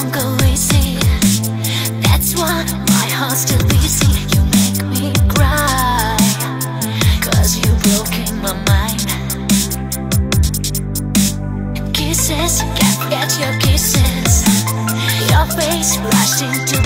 don't go easy. That's why my heart's still beating. You make me cry Cause you broke in my mind. Kisses, can't get your kisses. Your face rushed